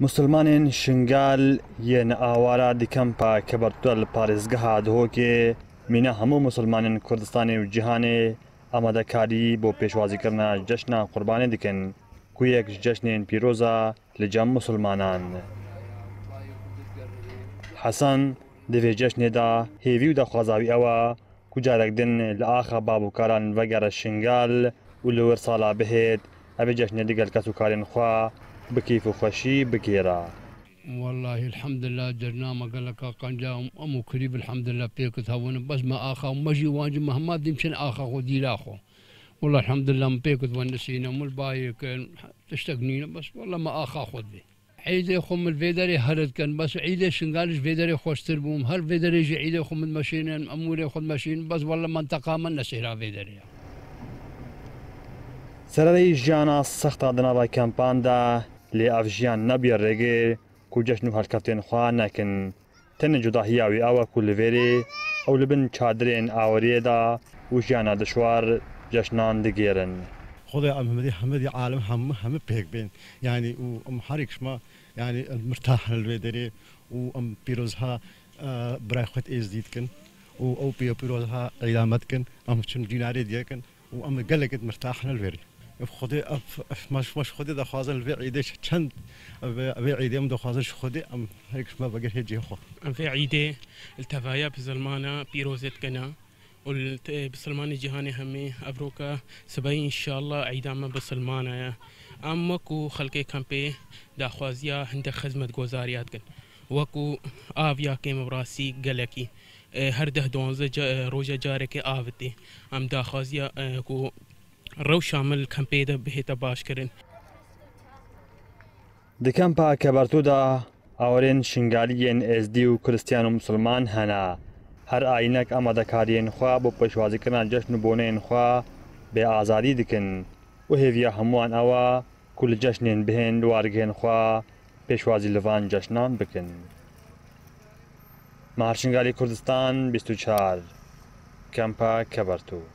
مسلمانên şingal yên awara di kempa kebertuya li parêzgeha Duhokê mîna hemû Musulmanên Kurdistanê û cîhanê amadekarî bo pêşwazîkirina ceşna Qurbanê dikin ku yek ji ceşnên pîroza li cem Musulmanan. Hesan di vê ceşnê da hêvî û daxwaza wî ew ku carek din li axa babûkaran vegere şingal û li wir sala bihêt evê ceşnê digel kes û karên xwe û xweşî bigêra. والله الحمد لله جرنا ما قال لك قنجا امو كريب الحمد لله بيك تهون. بس ما آخا ومجي واجي مهما ديمشن آخا ودي لاخو والله الحمد لله مبيك ونسينا مول بايك تشتقنينا بس والله ما آخا خذي عيدة خم الفيدري هرد كان بس عيدة شنقالش فيدري خوشتر بوم. هر فيدري يجي عيدة خم الماشين اموري خذ ماشين. بس والله منطقة من نسيرها فيدري سەرەی ژیانە سەختا دناوای کەمپاندا لێ ئەڤژیان نەبیە ڕێگێ کو جەشن و هەلکەوتێن خوا نەکن تەنە جوداهیاوی ئەوە کو لەوێرێ ئەو لە بن چادرێن ئاوەریەدا و ژیانە دشوار جەشنان دگێرن. خذي ام همدي همدي عالم هم هم بيك بين يعني وام حريك شما يعني مرتاح الفيدري وام بيروزها براي خد از ديتكن و أو بيو بيروزها قيامتكن ام شن ديناري ديكن وام قلقت مرتاح الفيري خودی مش مش خودی دخوازن الوی عیده چند؟ الوی عیده ام دخوازن خودی ام هیچ ما بقى هجي خو. ام في عيدة التفايا بزلمانا بيروزت كنا بسلمان جهاني همي افروكا سبعين ان شاء الله عيدا ما بسلمانا ام وكو خلقي كامبي داخوازيا هند خدمت گوزاريات كن وكو آويا كيم براسي گلكي هر ده دونزه جا روجا جارك آوتي ام داخوازيا كو ڕەو شامل کەمپێدە بهێتە باشکردن دکەم پا کەبەرتوودا ئاورێن شنگالیەن ئSD و کورسستیان و مسلمان هەنا هەر ئاینەک ئەمە دەکارێن خوا بۆ پێشوازیکردان جەشن بۆنێن خوا بێ ئازادی دکن و هێویە هەمووان ئەوە کول جەشنێن بهێن دووارگەێن خوا پێشوازی لەوان جەشنان بکن. مارشنگالی کوردستان 24 کەمپا کەبەرتوو.